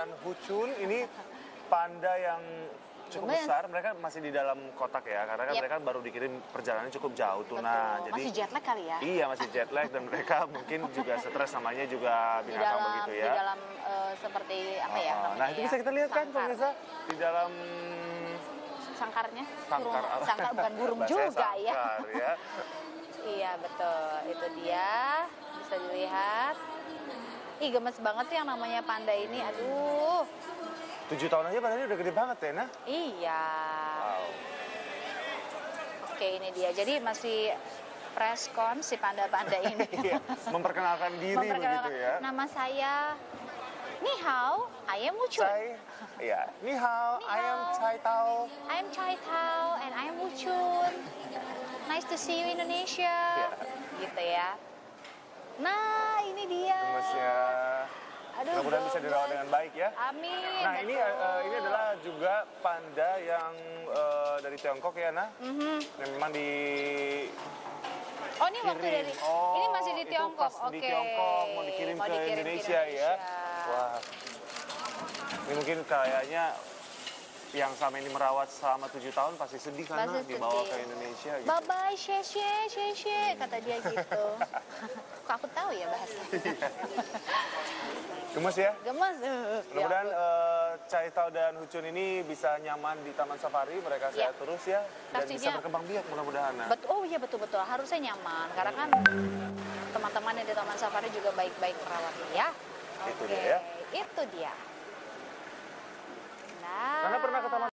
dan Huchun ini panda yang cukup Gemes. besar. Mereka masih di dalam kotak ya, karena kan Yep. mereka baru dikirim perjalanan cukup jauh tuh. Betul. Nah, jadi Masih jet lag kali ya? Iya masih jet lag dan mereka mungkin juga stres namanya juga Di binatang dalam, begitu di ya. dalam eh, seperti apa ya Ah, namanya nah itu ya? bisa kita lihat kan pemirsa di dalam Sangkarnya? sangkar. Burung. Sangkar bukan burung juga ya. sangkar, ya. Iya betul, itu dia bisa dilihat. Ih gemes banget sih yang namanya panda ini, aduh. Tujuh tahun aja badannya udah gede banget ya, nah. Iya. Wow. Oke ini dia, jadi masih preskon si panda-panda ini. Iya, memperkenalkan diri Memperkenalkan, begitu ya. Nama saya Ni hao, I am Wu Chun. Chai, iya. Ni hao, Ni I am hao. Chai Tao. I am Chai Tao and I am Wu Chun. Nice to see you Indonesia. Iya. Gitu ya. Nah, ini dia. Bisa dirawat dengan baik ya. Amin. Nah ini eh, ini adalah juga panda yang eh, dari Tiongkok ya, nah. Mhm. Yang memang di Oh ini waktu dari Oh, ini masih di Tiongkok. Oke. di Tiongkok mau dikirim Mau ke dikirim Indonesia, ya. Wah. Ini mungkin kayaknya yang selama ini merawat selama tujuh tahun pasti sedih karena Pasti dibawa sedih. ke Indonesia gitu. Bye bye, xie xie, xie xie, kata dia gitu. Kok aku tahu ya bahasa. Gemes ya. Gemes. eh, ya Mudah-mudahan ampun. eh, Cai Tao dan Huchun ini bisa nyaman di Taman Safari. Mereka Ya. sehat terus ya. Dan bisa Pastinya. berkembang biak mudah-mudahan. Nah. Bet oh iya betul betul harusnya nyaman karena kan teman-teman yang di Taman Safari juga baik-baik merawatnya ya. Itu Oke, dia ya. Itu dia. Nah. Karena pernah ke Taman